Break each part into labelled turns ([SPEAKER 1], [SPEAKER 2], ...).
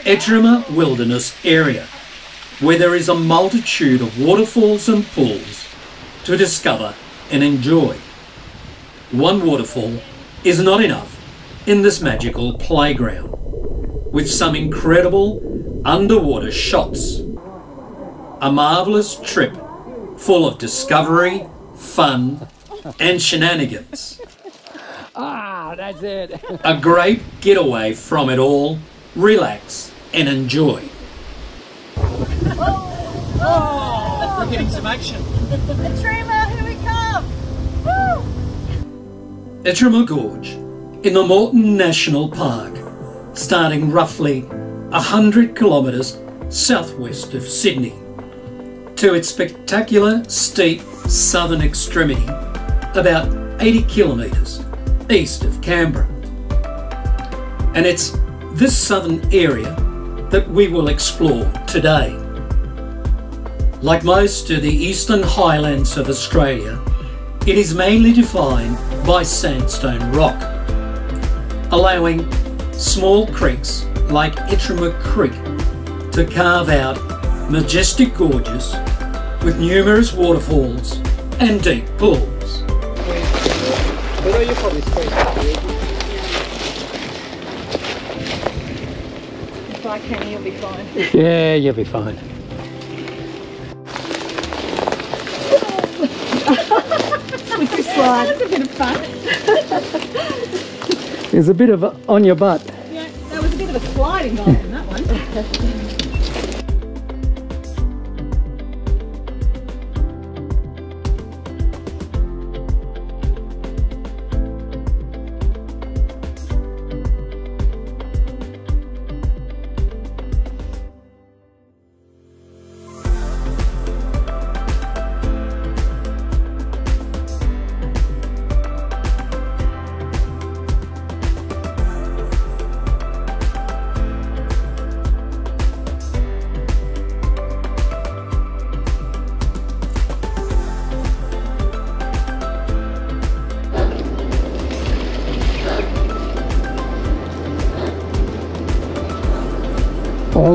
[SPEAKER 1] Ettrema Wilderness Area, where there is a multitude of waterfalls and pools to discover and enjoy. One waterfall is not enough in this magical playground, with some incredible underwater shots. A marvellous trip full of discovery, fun, and shenanigans.
[SPEAKER 2] Ah, that's it.
[SPEAKER 1] A great getaway from it all, relax and enjoy.
[SPEAKER 3] Oh, We're getting some action.
[SPEAKER 4] Trima, here we come! Woo!
[SPEAKER 1] Ettrema Gorge in the Morton National Park, starting roughly 100 kilometres southwest of Sydney, to its spectacular steep southern extremity, about 80 kilometres east of Canberra. And it's this southern area that we will explore today. Like most of the eastern highlands of Australia, it is mainly defined by sandstone rock, allowing small creeks like Ettrema Creek to carve out majestic gorges with numerous waterfalls and deep pools.
[SPEAKER 2] But you're probably straight.
[SPEAKER 4] If I can, you'll be fine.
[SPEAKER 2] Yeah, you'll be fine.
[SPEAKER 4] Slippery slide. That was a bit of fun.
[SPEAKER 2] There's a bit of a, on your butt.
[SPEAKER 4] Yeah, there was a bit of a slide involved in that one.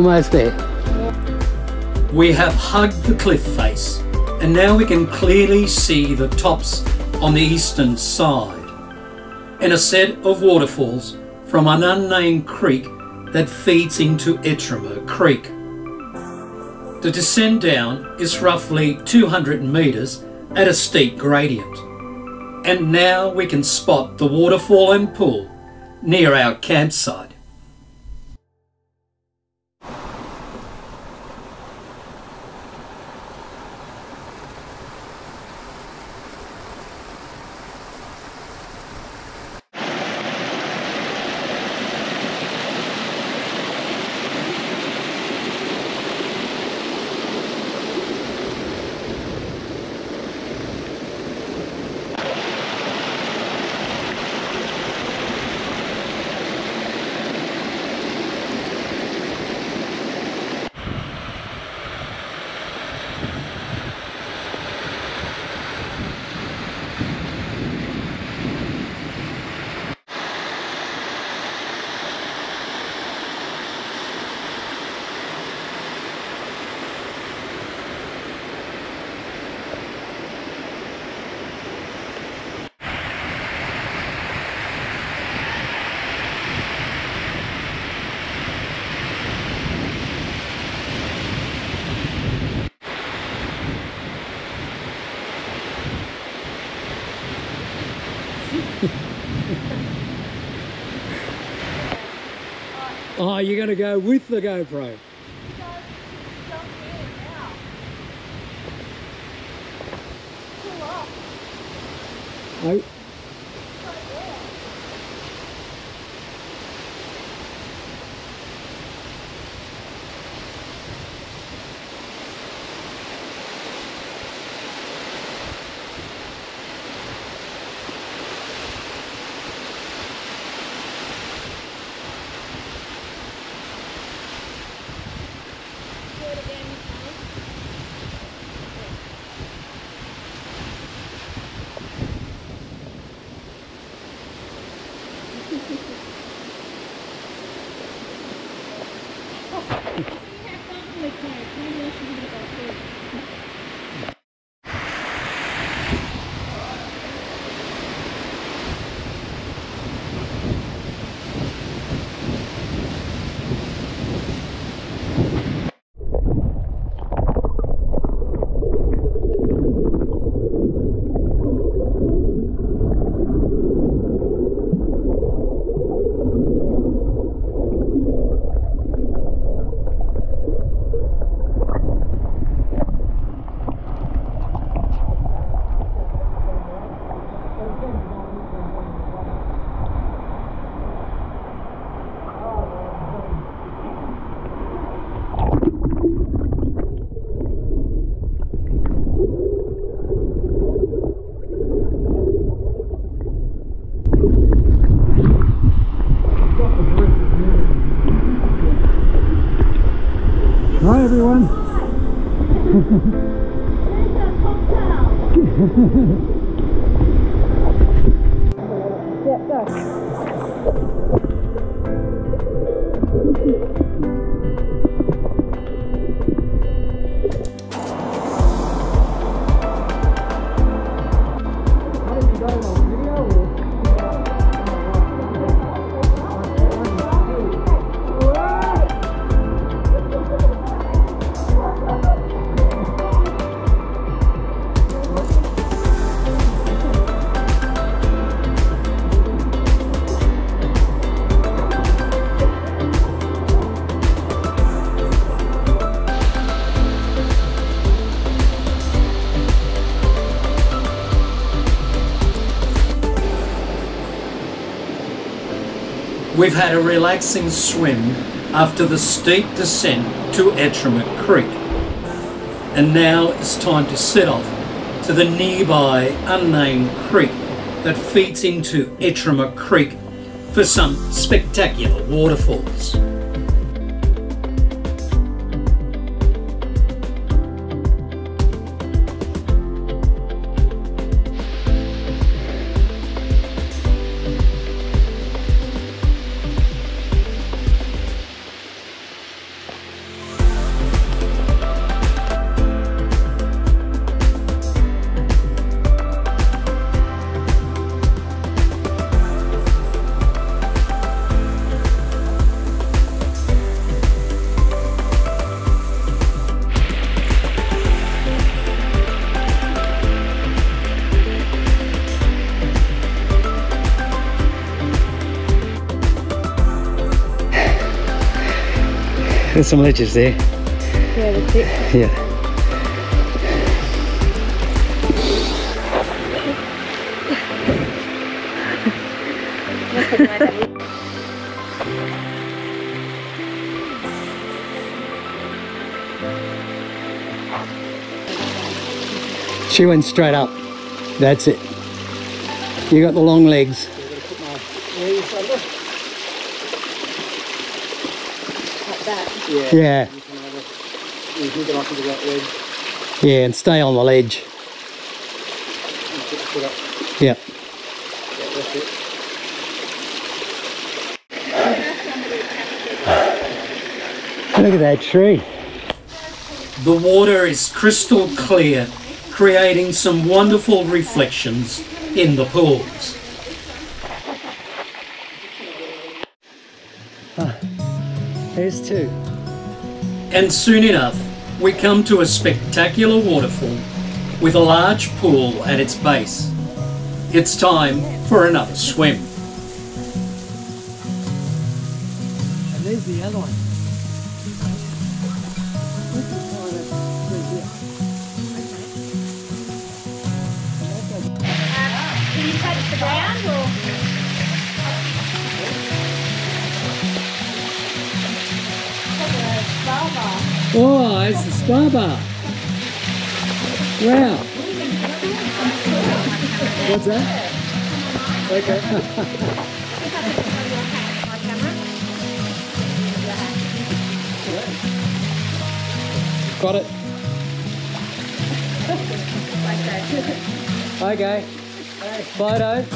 [SPEAKER 2] Almost there.
[SPEAKER 1] We have hugged the cliff face, and now we can clearly see the tops on the eastern side, and a set of waterfalls from an unnamed creek that feeds into Ettrema Creek. The descent down is roughly 200 metres at a steep gradient, and now we can spot the waterfall and pool near our campsite.
[SPEAKER 2] Oh, you're going to go with the GoPro. Oh, Hi
[SPEAKER 1] We've had a relaxing swim after the steep descent to Ettrema Creek. And now it's time to set off to the nearby unnamed creek that feeds into Ettrema Creek for some spectacular waterfalls.
[SPEAKER 2] There's some ledges there.
[SPEAKER 4] Yeah, that's it.
[SPEAKER 2] Yeah. She went straight up. That's it. You got the long legs.
[SPEAKER 4] Like that.
[SPEAKER 2] Yeah. Yeah, and stay on the ledge. Yeah. Look at that tree.
[SPEAKER 1] The water is crystal clear, creating some wonderful reflections in the pools.
[SPEAKER 2] Ah, Here's two.
[SPEAKER 1] And soon enough, we come to a spectacular waterfall with a large pool at its base. It's time for another swim.
[SPEAKER 2] And there's the other one.
[SPEAKER 4] Can you touch the ground
[SPEAKER 2] Oh, it's the spa bar. Wow. What's that? Okay. Got it. Okay. Photo.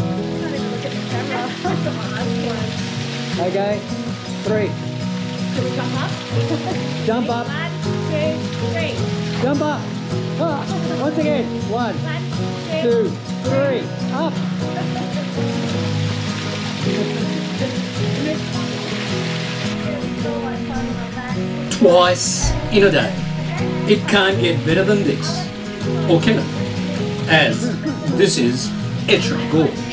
[SPEAKER 2] Okay. Three.
[SPEAKER 4] Jump up?
[SPEAKER 2] Jump up.
[SPEAKER 4] Two, three.
[SPEAKER 2] Jump up. Ah, once again. One,
[SPEAKER 4] One,
[SPEAKER 2] two, three. Up.
[SPEAKER 1] Twice in a day. It can't get better than this. Or can it? As this is Ettrema Gorge.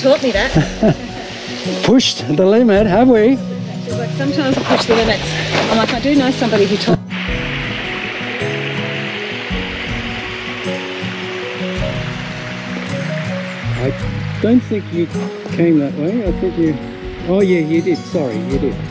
[SPEAKER 4] Taught me that.
[SPEAKER 2] Pushed the limit, have we?
[SPEAKER 4] She's like, sometimes I push the limits. I'm like, I do know somebody who taught
[SPEAKER 2] I don't think you came that way. I think you. Oh, yeah, you did. Sorry, you did.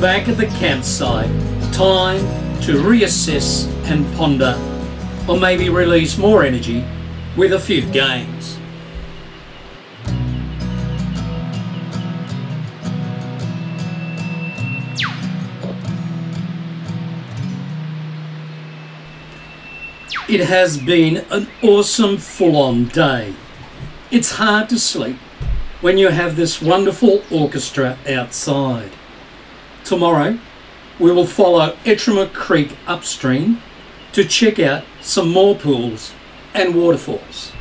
[SPEAKER 1] Back at the campsite, time to reassess and ponder, or maybe release more energy with a few games. It has been an awesome full on day. It's hard to sleep when you have this wonderful orchestra outside. Tomorrow, we will follow Ettrema Creek upstream to check out some more pools and waterfalls.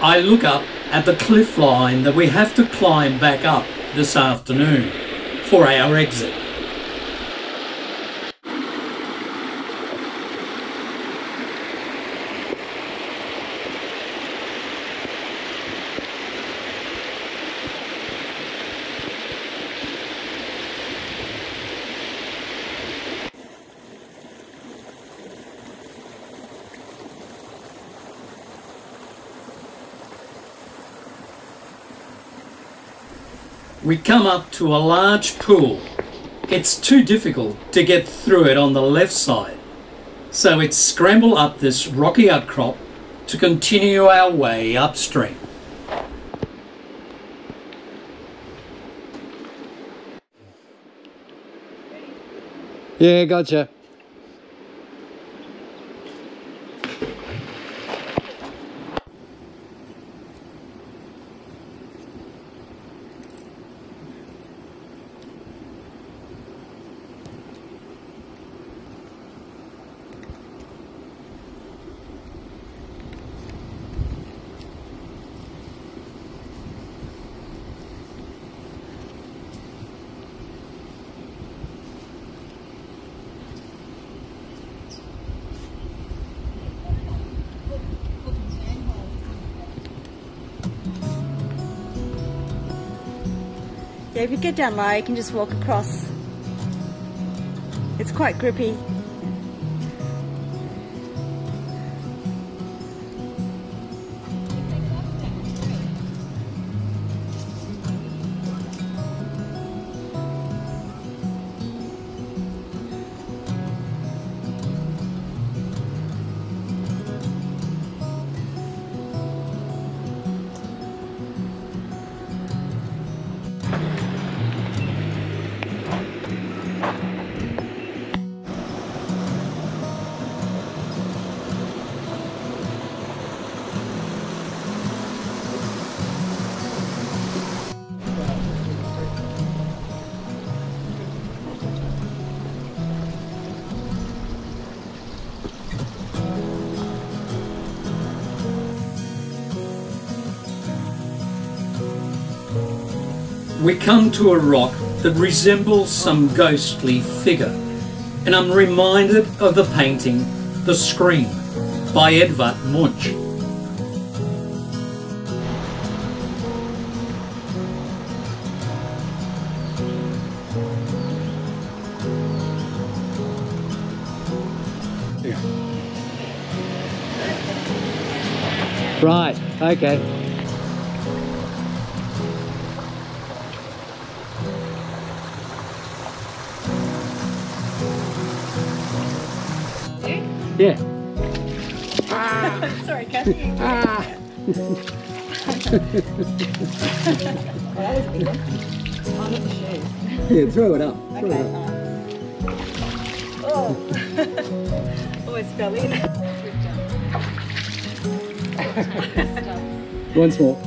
[SPEAKER 1] I look up at the cliff line that we have to climb back up this afternoon for our exit. We come up to a large pool. It's too difficult to get through it on the left side, so it's scramble up this rocky outcrop to continue our way upstream.
[SPEAKER 2] Yeah, gotcha.
[SPEAKER 4] Yeah, if you get down low, you can just walk across. It's quite grippy.
[SPEAKER 1] We come to a rock that resembles some ghostly figure, and I'm reminded of the painting The Scream by Edvard Munch.
[SPEAKER 2] Right, okay. Yeah.
[SPEAKER 4] Sorry, Kathy.
[SPEAKER 2] Yeah, throw it up. Throw it up.
[SPEAKER 4] Uh, oh. Always fell in.
[SPEAKER 2] Once more.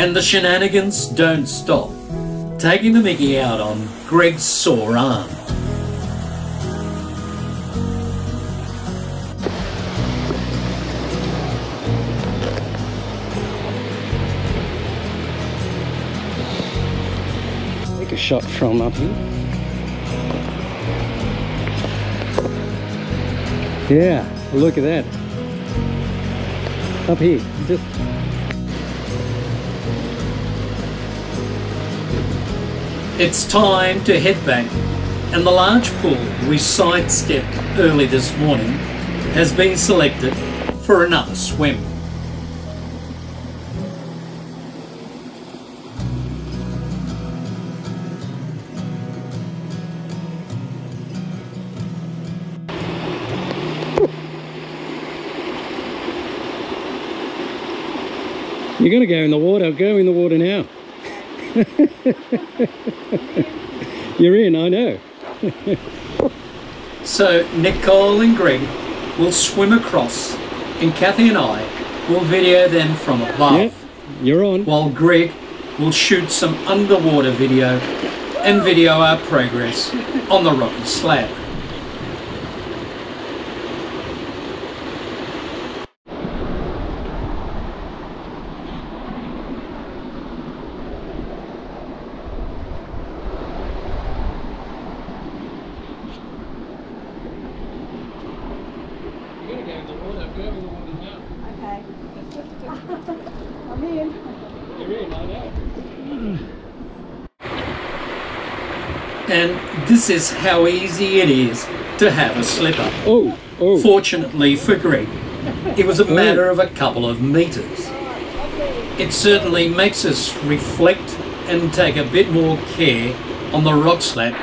[SPEAKER 1] And the shenanigans don't stop, taking the mickey out on Greg's sore arm.
[SPEAKER 2] Take a shot from up here. Yeah, look at that. Up here, just
[SPEAKER 1] It's time to head back, and the large pool we sidestepped early this morning has been selected for another swim.
[SPEAKER 2] You're gonna go in the water. Go in the water now. You're in, I know.
[SPEAKER 1] So Nicole and Greg will swim across, and Kathy and I will video them from above,
[SPEAKER 2] Yep, you're on.
[SPEAKER 1] while Greg will shoot some underwater video and video our progress on the rocky slab.
[SPEAKER 4] Okay. I'm in.
[SPEAKER 1] And this is how easy it is to have a slipper.
[SPEAKER 2] Oh, oh.
[SPEAKER 1] Fortunately for Greg, it was a oh. matter of a couple of meters. It certainly makes us reflect and take a bit more care on the rock slab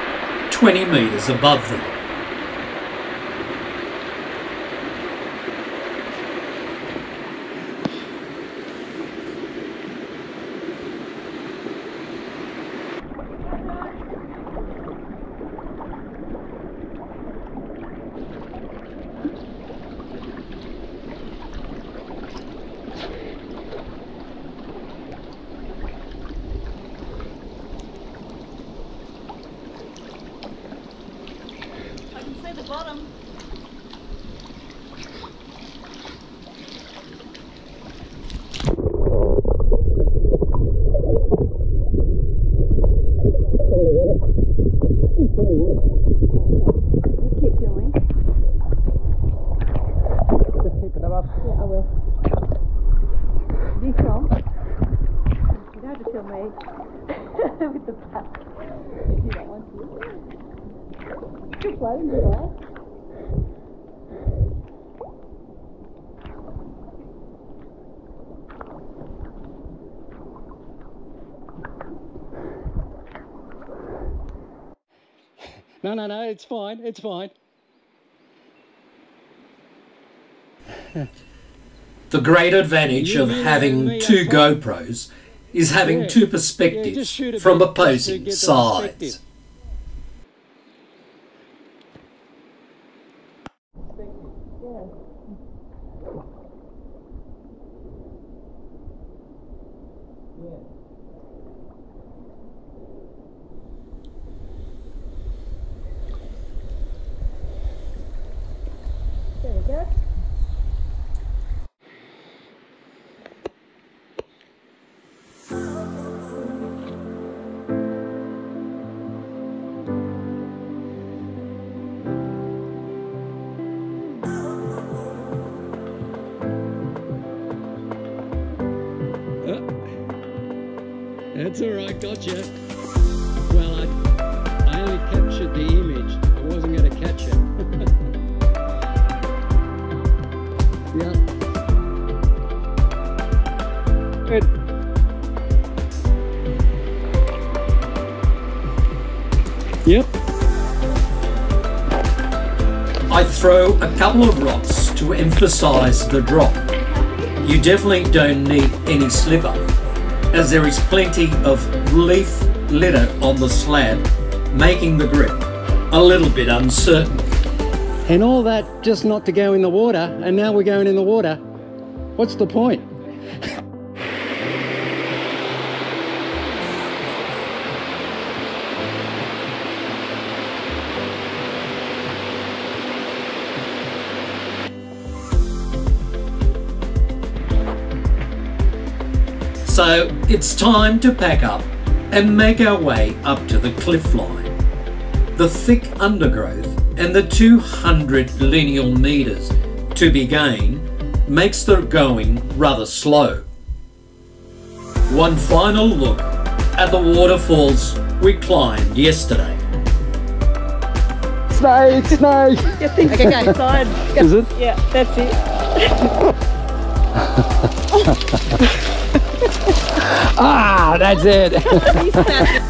[SPEAKER 1] 20 meters above them.
[SPEAKER 4] I can see the bottom. You keep going.
[SPEAKER 2] Just keep it up.
[SPEAKER 4] Yeah, I will. You from? You don't have to tell me with the back. You don't want to. You're floating, you are.
[SPEAKER 2] No, no, no, it's fine, it's fine.
[SPEAKER 1] The great advantage of having two GoPros is having
[SPEAKER 2] Yeah.
[SPEAKER 1] two perspectives
[SPEAKER 2] a
[SPEAKER 1] from
[SPEAKER 2] bit just to
[SPEAKER 1] opposing sides.
[SPEAKER 2] That's right, gotcha. Well, I, I only captured the image. I wasn't going to catch it. yeah. Good. Yep.
[SPEAKER 1] I throw a couple of rocks to emphasize the drop. You definitely don't need any slipper, as there is plenty of leaf litter on the slab, making the grip a little bit uncertain.
[SPEAKER 2] And all that just not to go in the water, and now we're going in the water. What's the point?
[SPEAKER 1] So it's time to pack up and make our way up to the cliff line. The thick undergrowth and the 200 lineal metres to be gained makes the going rather slow. One final look at the waterfalls we climbed yesterday.
[SPEAKER 2] Snake, snake!
[SPEAKER 4] Okay, go inside. Go.
[SPEAKER 2] Is it?
[SPEAKER 4] Yeah, that's it.
[SPEAKER 2] Ah, that's it.